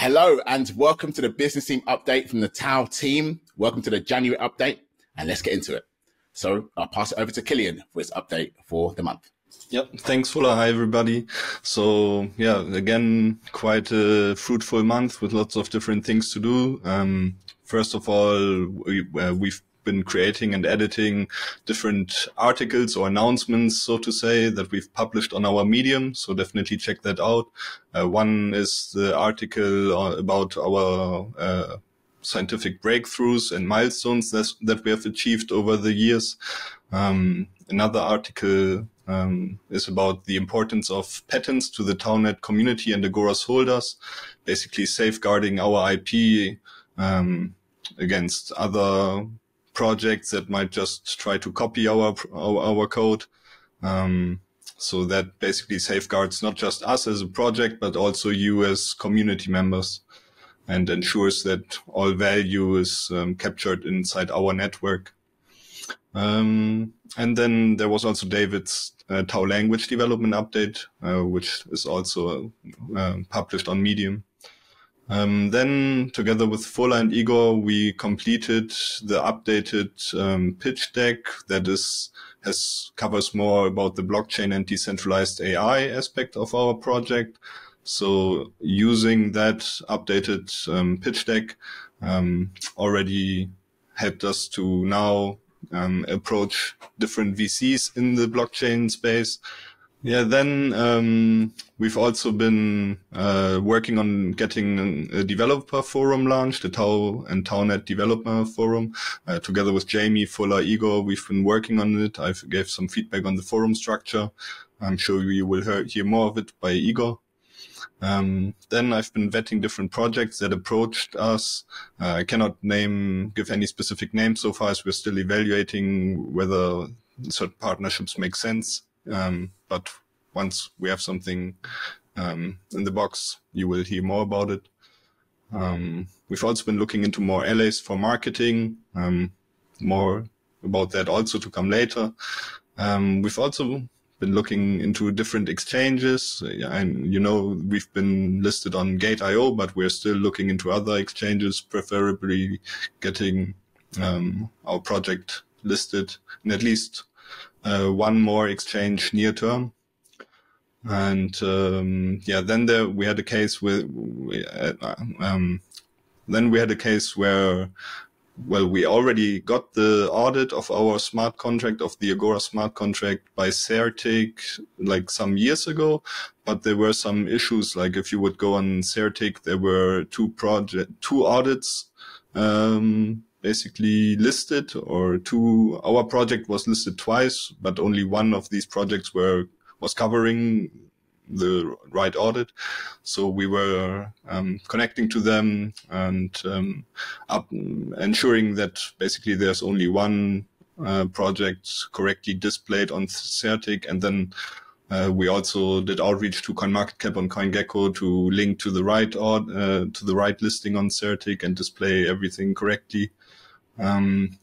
Hello and welcome to the business team update from the Tau team. Welcome to the January update and let's get into it. So I'll pass it over to Kilian for his update for the month. Yep. Thanks, Fola. Hi, everybody. So yeah, again, quite a fruitful month with lots of different things to do. Um, first of all, we, uh, we've been creating and editing different articles or announcements, so to say, that we've published on our Medium. So definitely check that out. Uh, one is the article uh, about our uh, scientific breakthroughs and milestones that, that we have achieved over the years. Um, another article um, is about the importance of patents to the TauNet community and Agoras holders, basically safeguarding our IP um, against other projects that might just try to copy our our, our code. Um, so that basically safeguards not just us as a project, but also you as community members and ensures that all value is um, captured inside our network. Um, and then there was also David's uh, Tau language development update, uh, which is also uh, published on Medium. Um, then, together with Fola and Igor, we completed the updated um, pitch deck that is has covers more about the blockchain and decentralized AI aspect of our project. So, using that updated um, pitch deck um, already helped us to now um, approach different VCs in the blockchain space yeah, then um, we've also been uh, working on getting a developer forum launched, the Tau and TauNet developer forum, uh, together with Jamie, Fola, Igor. We've been working on it. I gave some feedback on the forum structure. I'm sure you will hear, hear more of it by Igor. Um, then I've been vetting different projects that approached us. Uh, I cannot name, give any specific names so far as we're still evaluating whether certain partnerships make sense. Um, but once we have something um, in the box, you will hear more about it. Um, we've also been looking into more LAs for marketing, um, more about that also to come later. Um, we've also been looking into different exchanges. And, you know, we've been listed on Gate.io, but we're still looking into other exchanges, preferably getting um, our project listed in at least uh, one more exchange near term. And um, yeah, then there we had a case with uh, um, then we had a case where well we already got the audit of our smart contract of the Agora smart contract by CertiK like some years ago, but there were some issues like if you would go on CertiK, there were two project two audits um, basically listed or two, our project was listed twice, but only one of these projects were, was covering the right audit. So we were um, connecting to them and um, up, ensuring that basically there's only one uh, project correctly displayed on CertiK and then uh, we also did outreach to CoinMarketCap and CoinGecko to link to the right uh, to the right listing on CertiK and display everything correctly. Um,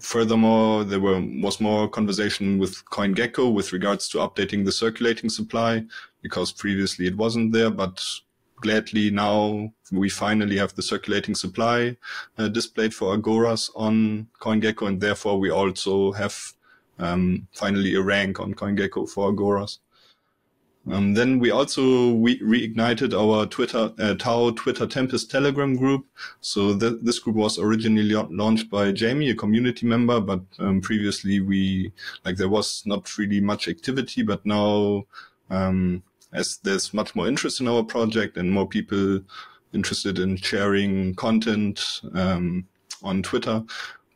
furthermore, there were, was more conversation with CoinGecko with regards to updating the circulating supply because previously it wasn't there, but gladly now we finally have the circulating supply uh, displayed for Agoras on CoinGecko, and therefore we also have um, finally a rank on CoinGecko for Agoras. Um, then we also re- reignited our Twitter uh, Tau Twitter Tempest Telegram group. So th- this group was originally launched by Jamie, a community member, but um, previously we like there was not really much activity. But now, um, as there's much more interest in our project and more people interested in sharing content um, on Twitter,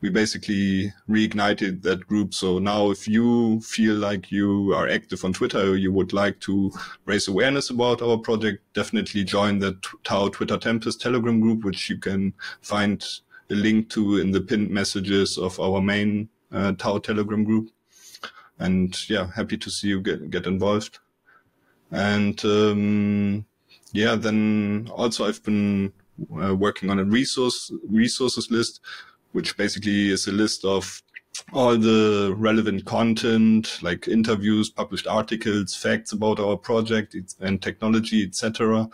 we basically reignited that group. So now if you feel like you are active on Twitter or you would like to raise awareness about our project, definitely join the Tau Twitter Tempest Telegram group, which you can find a link to in the pinned messages of our main uh, Tau Telegram group. And yeah, happy to see you get, get involved. And um, yeah, then also I've been uh, working on a resource resources list which basically is a list of all the relevant content, like interviews, published articles, facts about our project and technology, etc.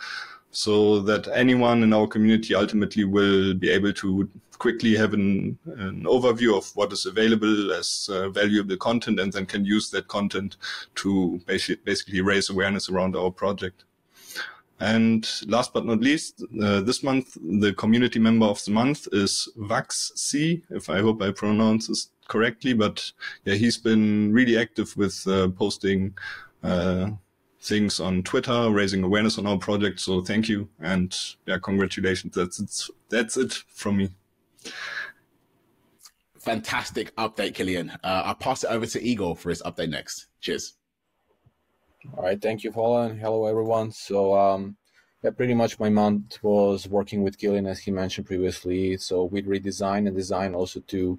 so that anyone in our community ultimately will be able to quickly have an, an overview of what is available as uh, valuable content and then can use that content to basically, basically raise awareness around our project. And last but not least, uh, this month, the community member of the month is Vax C, if I hope I pronounce this correctly. But yeah, he's been really active with uh, posting uh, things on Twitter, raising awareness on our project. So thank you and yeah, congratulations. That's it. That's it from me. Fantastic update, Kilian. Uh, I'll pass it over to Igor for his update next. Cheers. All right, thank you, Fola, and hello, everyone. So, um, yeah, pretty much my month was working with Kilian, as he mentioned previously. So we redesign and design also to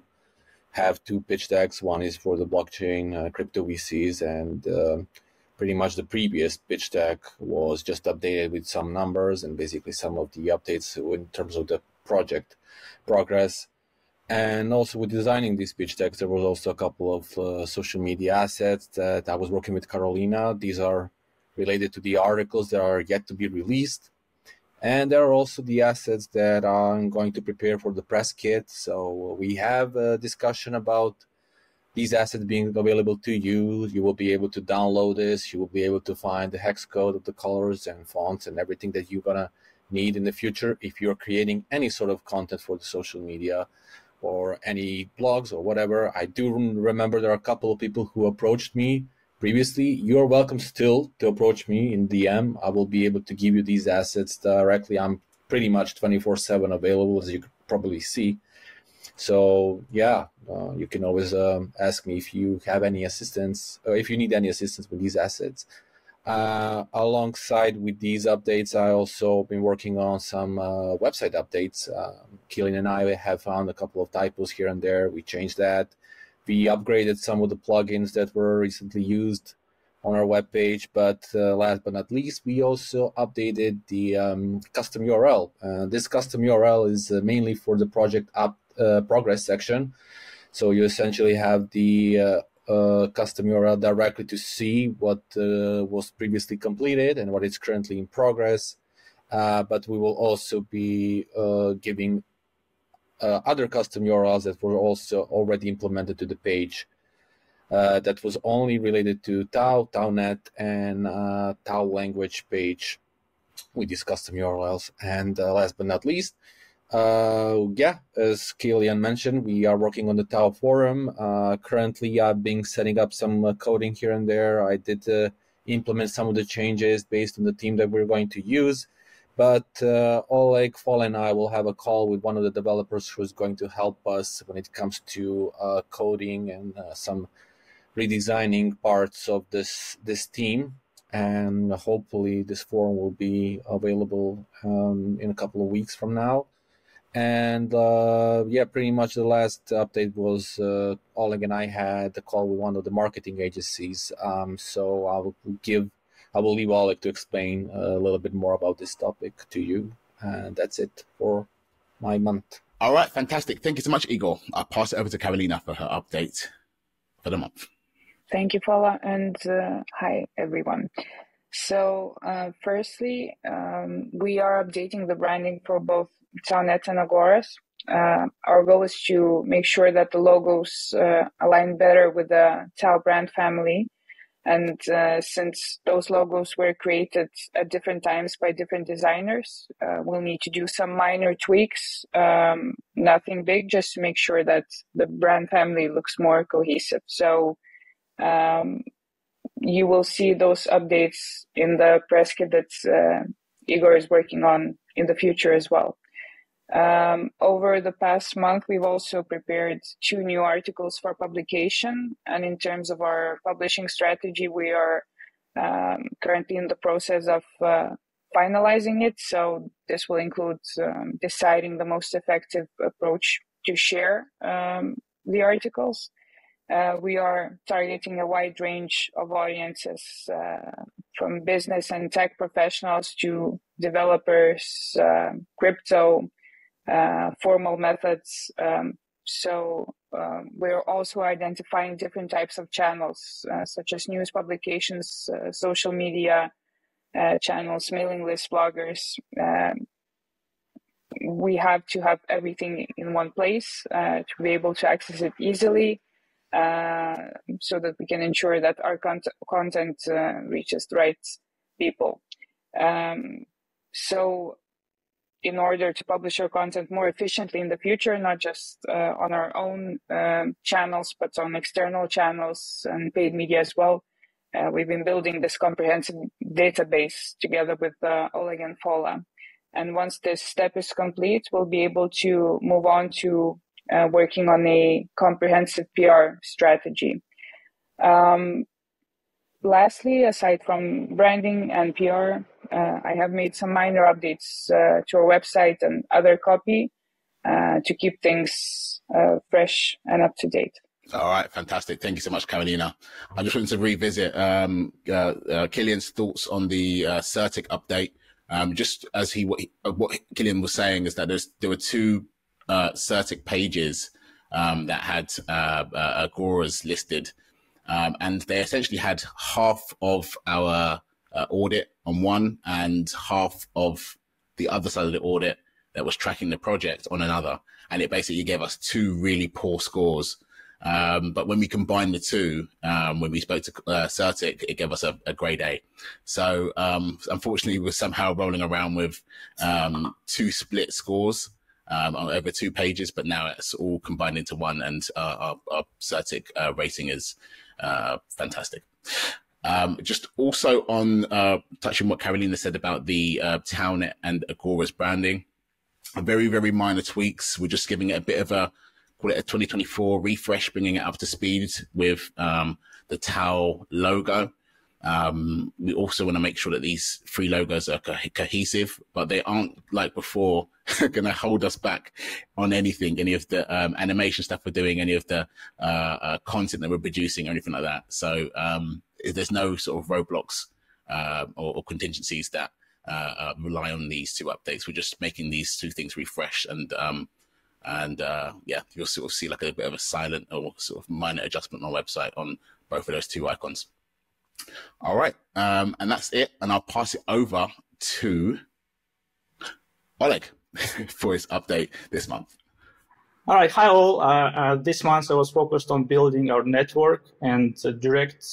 have two pitch decks. One is for the blockchain uh, crypto VCs, and uh, pretty much the previous pitch deck was just updated with some numbers and basically some of the updates in terms of the project progress. And also with designing these pitch decks, there was also a couple of uh, social media assets that I was working with Karolina. These are related to the articles that are yet to be released. And there are also the assets that I'm going to prepare for the press kit. So we have a discussion about these assets being available to you. You will be able to download this. You will be able to find the hex code of the colors and fonts and everything that you're gonna need in the future if you're creating any sort of content for the social media or any blogs or whatever. I do remember there are a couple of people who approached me previously. You're welcome still to approach me in DM. I will be able to give you these assets directly. I'm pretty much 24 7 available, as you could probably see. So yeah, uh, you can always um, ask me if you have any assistance or if you need any assistance with these assets. Uh, alongside with these updates, I also been working on some uh, website updates. Um, and I have found a couple of typos here and there. We changed that. We upgraded some of the plugins that were recently used on our webpage. But uh, last but not least, we also updated the um, custom URL. Uh, this custom URL is uh, mainly for the project up uh, progress section. So you essentially have the uh, uh, custom URL directly to see what was previously completed and what is currently in progress. but we will also be giving uh, other custom URLs that were also already implemented to the page. Uh, that was only related to Tau, TauNet, and uh, Tau language page with these custom URLs. And last but not least, uh, yeah, as Kilian mentioned, we are working on the Tau forum. Uh, currently, I've been setting up some uh, coding here and there. I did uh, implement some of the changes based on the team that we're going to use. But uh, Oleg, Fola, and I will have a call with one of the developers who's going to help us when it comes to uh, coding and some redesigning parts of this this team and hopefully this forum will be available um, in a couple of weeks from now and uh, yeah, pretty much the last update was uh, Oleg and I had a call with one of the marketing agencies. Um, so I will give, I will leave Oleg to explain a little bit more about this topic to you, and that's it for my month. All right, fantastic. Thank you so much, Igor. I'll pass it over to Karolina for her update for the month. Thank you, Fola, and uh, hi everyone. So, uh, firstly, um, we are updating the branding for both TauNet and Agoras. Uh, our goal is to make sure that the logos uh, align better with the Tau brand family. And uh, since those logos were created at different times by different designers, uh, we'll need to do some minor tweaks, um, nothing big, just to make sure that the brand family looks more cohesive. So um, you will see those updates in the press kit that uh, Igor is working on in the future as well. Um, over the past month, we've also prepared two new articles for publication. And in terms of our publishing strategy, we are um, currently in the process of uh, finalizing it. So this will include um, deciding the most effective approach to share um, the articles. Uh, we are targeting a wide range of audiences uh, from business and tech professionals to developers, uh, crypto, uh, formal methods. Um, so um, we're also identifying different types of channels, uh, such as news publications, uh, social media, channels, mailing list, bloggers. Um, we have to have everything in one place to be able to access it easily so that we can ensure that our con- content uh, reaches the right people. Um, so in order to publish our content more efficiently in the future, not just uh, on our own um, channels, but on external channels and paid media as well. Uh, we've been building this comprehensive database together with uh, Oleg and Fola. And once this step is complete, we'll be able to move on to uh, working on a comprehensive PR strategy. Um, lastly, aside from branding and PR, uh, I have made some minor updates uh, to our website and other copy uh, to keep things uh, fresh and up to date. All right, fantastic. Thank you so much, Karolina. I just wanted to revisit um, uh, Kilian's thoughts on the CertiK update. Um, just as he what, he, what Kilian was saying is that there were two CertiK pages um, that had Agoras listed um, and they essentially had half of our uh, audit on one and half of the other side of the audit that was tracking the project on another. And it basically gave us two really poor scores. Um, but when we combined the two, um, when we spoke to uh, CertiK, it gave us a, a grade A. So um, unfortunately, we're somehow rolling around with um, two split scores um, over two pages, but now it's all combined into one, and uh, our, our CertiK uh, rating is uh, fantastic. Um, just also on uh, touching what Karolina said about the uh, TauNet and Agoras branding, very, very minor tweaks. We're just giving it a bit of a, call it a 2024 refresh, bringing it up to speed with um, the Tau logo. Um, we also want to make sure that these three logos are co- cohesive, but they aren't like before going to hold us back on anything, any of the um, animation stuff we're doing, any of the uh, uh, content that we're producing, or anything like that. So um, there's no sort of roadblocks uh, or, or, contingencies that uh, uh, rely on these two updates. We're just making these two things refresh and um, and uh, yeah, you'll sort of see like a bit of a silent or sort of minor adjustment on our website on both of those two icons. All right. Um, and that's it. And I'll pass it over to Oleg for his update this month. All right. Hi, all. Uh, uh, this month I was focused on building our network and uh, direct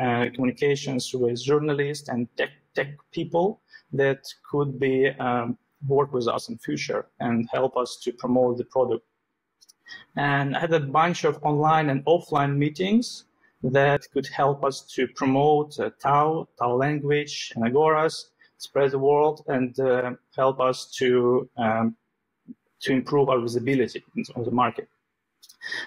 uh, communications with journalists and tech, tech people that could be um, work with us in future and help us to promote the product. And I had a bunch of online and offline meetings that could help us to promote uh, Tau, Tau language, and Agoras, spread the word, and uh, help us to um, to improve our visibility on the market.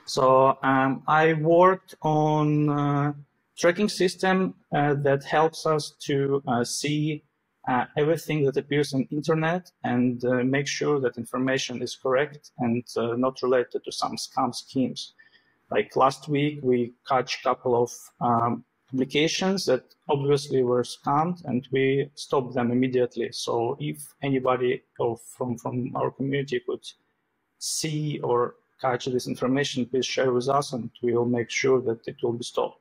So um, I worked on uh, tracking system uh, that helps us to uh, see uh, everything that appears on internet and make sure that information is correct and not related to some scam schemes. Like last week, we catch a couple of um, applications that obviously were scammed and we stopped them immediately. So if anybody from, from our community could see or catch this information, please share with us and we will make sure that it will be stopped.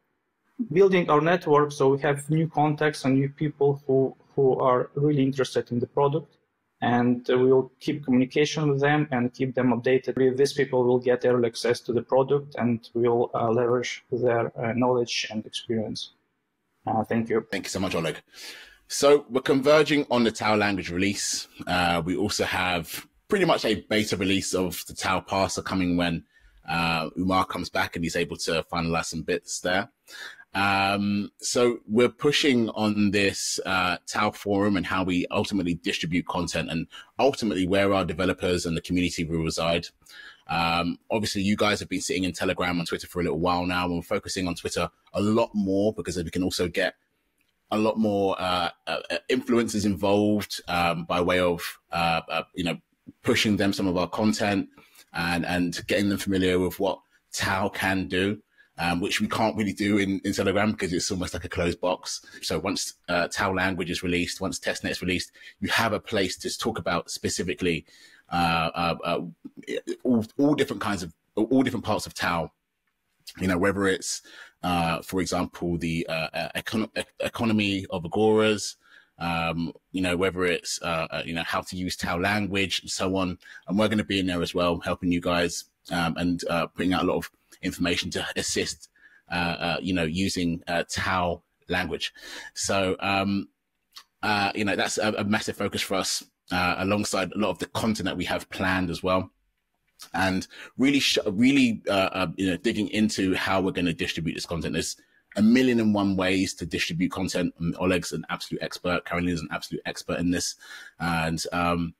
Building our network, so we have new contacts and new people who, who are really interested in the product and we will keep communication with them and keep them updated. These people will get early access to the product and will uh, leverage their uh, knowledge and experience. Uh, thank you. Thank you so much, Oleg. So we're converging on the Tau language release. Uh, we also have pretty much a beta release of the Tau parser coming when uh, Umar comes back and he's able to finalize some bits there. Um, so we're pushing on this uh, Tau forum and how we ultimately distribute content and ultimately where our developers and the community will reside. Um, obviously, you guys have been sitting in Telegram and Twitter for a little while now, and we're focusing on Twitter a lot more because we can also get a lot more uh, uh, influencers involved um, by way of uh, uh, you know pushing them some of our content and and getting them familiar with what Tau can do um, which we can't really do in, in Telegram because it's almost like a closed box. So once uh, Tau language is released, once testnet is released, you have a place to talk about specifically uh, uh, uh, all, all different kinds of all different parts of Tau. You know, whether it's, uh, for example, the uh, econ- economy of agoras, um, you know, whether it's, you know, how to use Tau language and so on. And we're going to be in there as well, helping you guys, um, and, uh, putting out a lot of information to assist, uh, uh you know, using, uh, Tau language. So, um, you know, that's a, a massive focus for us, alongside a lot of the content that we have planned as well and really, really, uh, uh, you know, digging into how we're going to distribute this content. There's a million and one ways to distribute content. Um, Oleg's an absolute expert. Karolina's an absolute expert in this. And um,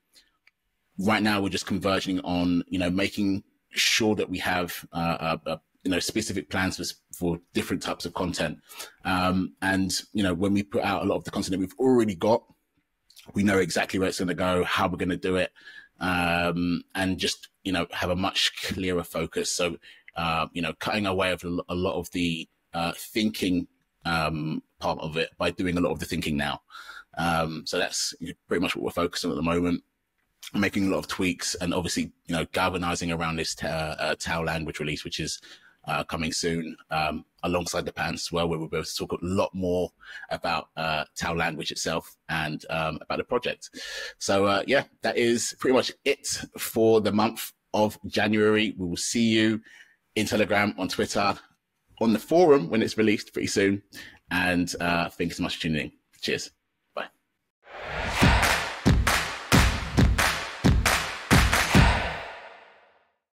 right now, we're just converging on, you know, making sure that we have, uh, uh, uh, you know, specific plans for, for different types of content. Um, and, you know, when we put out a lot of the content that we've already got, we know exactly where it's going to go, how we're going to do it, um, and just, you know, have a much clearer focus. So, uh, you know, cutting away of a lot of the uh, thinking um, part of it by doing a lot of the thinking now. Um, so that's pretty much what we're focusing on at the moment. Making a lot of tweaks and obviously, you know, galvanizing around this uh, uh, Tau language release, which is uh, coming soon, um, alongside the pants as well, where we'll be able to talk a lot more about uh, Tau language itself and um, about the project. So, uh, yeah, that is pretty much it for the month of January. We will see you in Telegram, on Twitter, on the forum when it's released pretty soon. And uh, thank you so much for tuning in. Cheers.